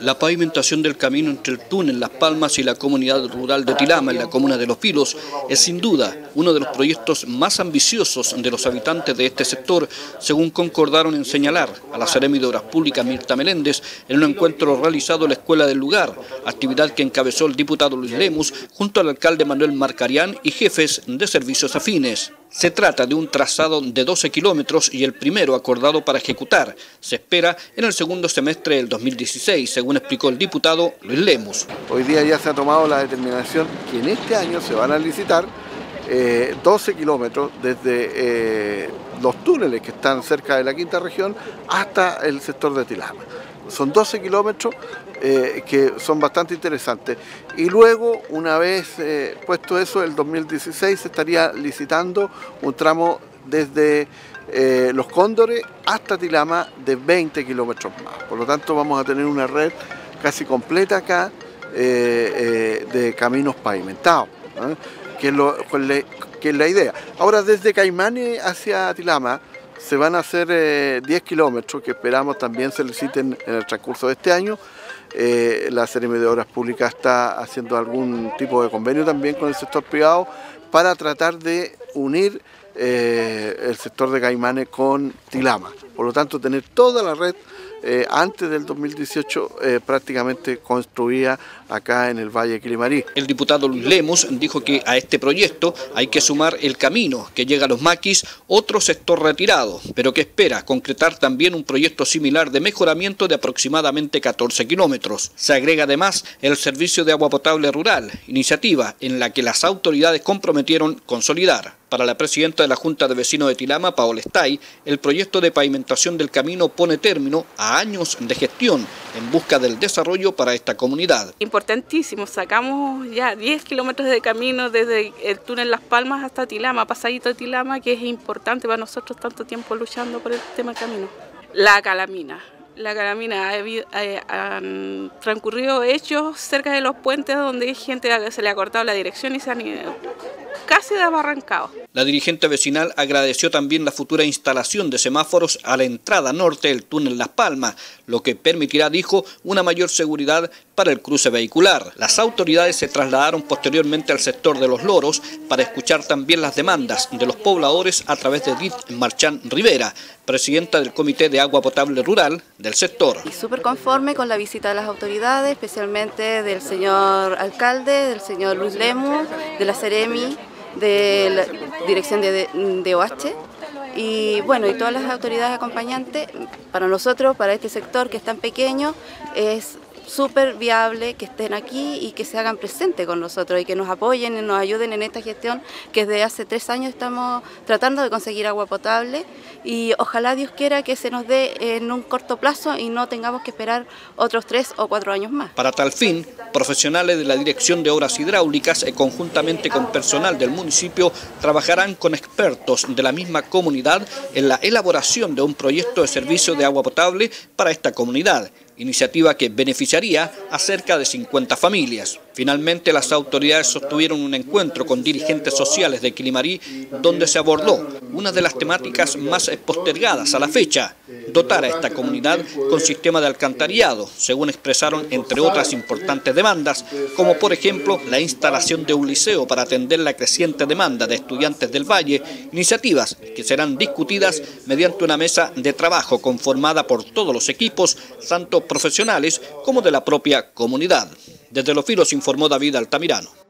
La pavimentación del camino entre el túnel Las Palmas y la comunidad rural de Tilama, en la comuna de Los Filos, es sin duda uno de los proyectos más ambiciosos de los habitantes de este sector, según concordaron en señalar a la Seremi de Obras Públicas Mirta Meléndez en un encuentro realizado en la escuela del lugar, actividad que encabezó el diputado Luis Lemus junto al alcalde Manuel Marcarián y jefes de servicios afines. Se trata de un trazado de 12 kilómetros y el primero acordado para ejecutar. Se espera en el segundo semestre del 2016, según explicó el diputado Luis Lemus. Hoy día ya se ha tomado la determinación que en este año se van a licitar 12 eh, kilómetros desde eh, los túneles que están cerca de la quinta región hasta el sector de Tilama. Son 12 kilómetros eh, que son bastante interesantes. Y luego, una vez puesto eso, el 2016 se estaría licitando un tramo desde Los Cóndores hasta Tilama de 20 kilómetros más. Por lo tanto, vamos a tener una red casi completa acá de caminos pavimentados que, lo, que es la idea. Ahora, desde Caimane hacia Tilama se van a hacer 10 eh, kilómetros que esperamos también se liciten en el transcurso de este año. Eh, la Serie de Obras Públicas está haciendo algún tipo de convenio también con el sector privado para tratar de unir eh, el sector de Caimane con Tilama. Por lo tanto, tener toda la red eh, antes del 2018 eh, prácticamente construía acá en el Valle Quilimarí. El diputado Luis Lemos dijo que a este proyecto hay que sumar el camino que llega a los maquis, otro sector retirado, pero que espera concretar también un proyecto similar de mejoramiento de aproximadamente 14 kilómetros. Se agrega además el servicio de agua potable rural, iniciativa en la que las autoridades comprometieron consolidar. Para la presidenta de la Junta de Vecinos de Tilama, Paola Estay, el proyecto de pavimentación del camino pone término a años de gestión en busca del desarrollo para esta comunidad. Importantísimo, sacamos ya 10 kilómetros de camino desde el túnel Las Palmas hasta Tilama, pasadito de Tilama, que es importante para nosotros tanto tiempo luchando por el tema del camino. La calamina, la calamina, eh, han transcurrido hechos cerca de los puentes donde gente se le ha cortado la dirección y se han ido casi de abarrancado. La dirigente vecinal agradeció también la futura instalación de semáforos a la entrada norte del túnel Las Palmas, lo que permitirá, dijo, una mayor seguridad para el cruce vehicular. Las autoridades se trasladaron posteriormente al sector de los loros para escuchar también las demandas de los pobladores a través de Edith Marchán Rivera, presidenta del Comité de Agua Potable Rural del sector. Y súper conforme con la visita de las autoridades, especialmente del señor alcalde, del señor Luis Lemos, de la Ceremi, de la dirección de, de OH y bueno, y todas las autoridades acompañantes, para nosotros, para este sector que es tan pequeño, es súper viable que estén aquí y que se hagan presentes con nosotros y que nos apoyen y nos ayuden en esta gestión que desde hace tres años estamos tratando de conseguir agua potable y ojalá Dios quiera que se nos dé en un corto plazo y no tengamos que esperar otros tres o cuatro años más. Para tal fin, profesionales de la Dirección de Obras Hidráulicas y conjuntamente con personal del municipio trabajarán con expertos de la misma comunidad en la elaboración de un proyecto de servicio de agua potable para esta comunidad iniciativa que beneficiaría a cerca de 50 familias. Finalmente, las autoridades sostuvieron un encuentro con dirigentes sociales de Quilimarí, donde se abordó una de las temáticas más postergadas a la fecha, dotar a esta comunidad con sistema de alcantarillado, según expresaron entre otras importantes demandas, como por ejemplo la instalación de un liceo para atender la creciente demanda de estudiantes del Valle, iniciativas que serán discutidas mediante una mesa de trabajo conformada por todos los equipos, tanto profesionales como de la propia comunidad. Desde los filos informó David Altamirano.